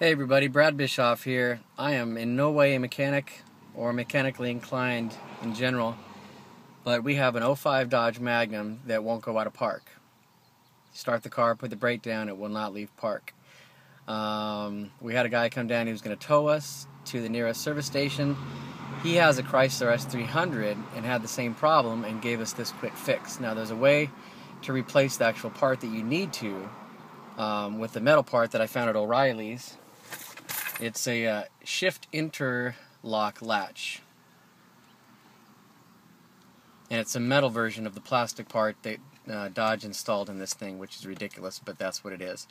Hey everybody, Brad Bischoff here. I am in no way a mechanic or mechanically inclined in general, but we have an 05 Dodge Magnum that won't go out of park. Start the car, put the brake down, it will not leave park. Um, we had a guy come down, he was going to tow us to the nearest service station. He has a Chrysler S300 and had the same problem and gave us this quick fix. Now there's a way to replace the actual part that you need to um, with the metal part that I found at O'Reilly's it's a uh, shift interlock latch. And it's a metal version of the plastic part that uh, Dodge installed in this thing, which is ridiculous, but that's what it is.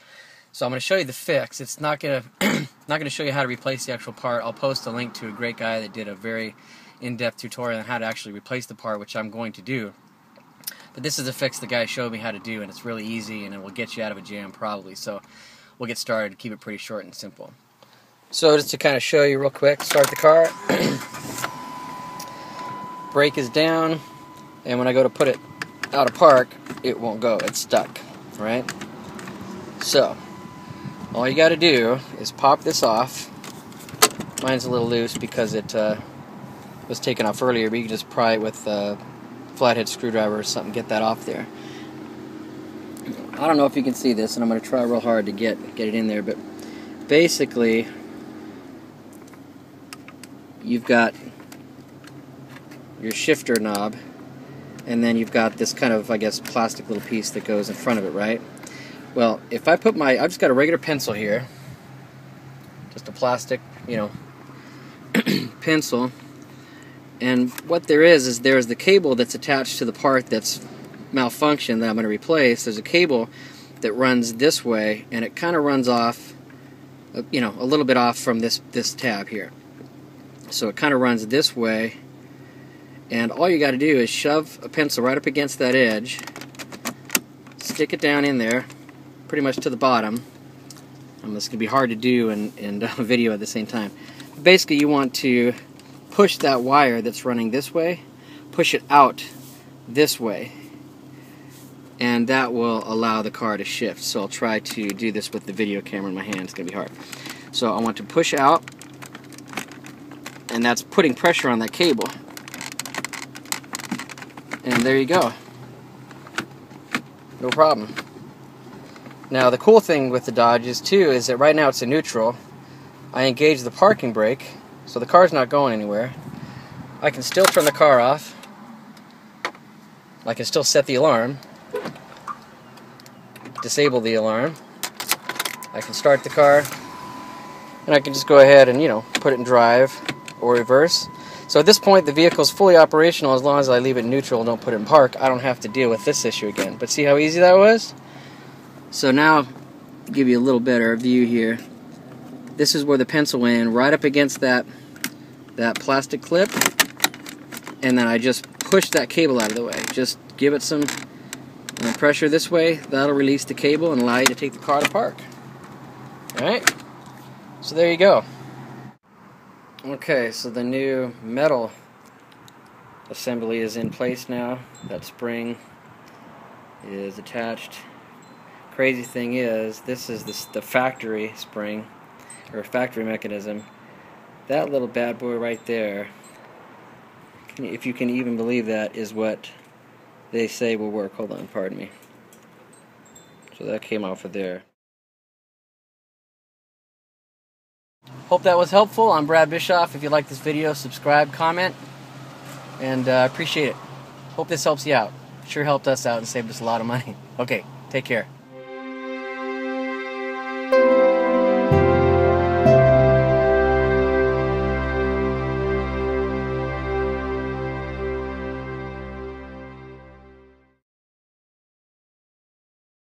So I'm going to show you the fix. It's not going to not going to show you how to replace the actual part. I'll post a link to a great guy that did a very in-depth tutorial on how to actually replace the part, which I'm going to do. But this is a fix the guy showed me how to do, and it's really easy, and it will get you out of a jam probably. So we'll get started. Keep it pretty short and simple. So just to kind of show you real quick, start the car. Brake is down, and when I go to put it out of park, it won't go. It's stuck, right? So, all you got to do is pop this off. Mine's a little loose because it uh, was taken off earlier, but you can just pry it with a flathead screwdriver or something, get that off there. I don't know if you can see this, and I'm going to try real hard to get get it in there, but basically you've got your shifter knob and then you've got this kind of I guess plastic little piece that goes in front of it right? Well if I put my I've just got a regular pencil here just a plastic you know pencil and what there is is there's the cable that's attached to the part that's malfunctioned that I'm going to replace. There's a cable that runs this way and it kind of runs off uh, you know a little bit off from this this tab here so it kind of runs this way. And all you got to do is shove a pencil right up against that edge, stick it down in there, pretty much to the bottom. Um, this can be hard to do and, and uh, video at the same time. Basically, you want to push that wire that's running this way, push it out this way, and that will allow the car to shift. So I'll try to do this with the video camera in my hand. It's going to be hard. So I want to push out and that's putting pressure on that cable. And there you go. No problem. Now the cool thing with the Dodge is too is that right now it's in neutral. I engage the parking brake, so the car's not going anywhere. I can still turn the car off. I can still set the alarm. Disable the alarm. I can start the car. And I can just go ahead and, you know, put it in drive or reverse. So at this point, the vehicle is fully operational as long as I leave it neutral and don't put it in park. I don't have to deal with this issue again. But see how easy that was? So now, give you a little better view here, this is where the pencil went in, right up against that, that plastic clip. And then I just push that cable out of the way. Just give it some pressure this way. That'll release the cable and allow you to take the car to park. Alright? So there you go. Okay, so the new metal assembly is in place now. That spring is attached. Crazy thing is, this is the, the factory spring, or factory mechanism. That little bad boy right there, if you can even believe that, is what they say will work. Hold on, pardon me. So that came off of there. Hope that was helpful. I'm Brad Bischoff. If you like this video, subscribe, comment, and uh, appreciate it. Hope this helps you out. Sure helped us out and saved us a lot of money. Okay, take care.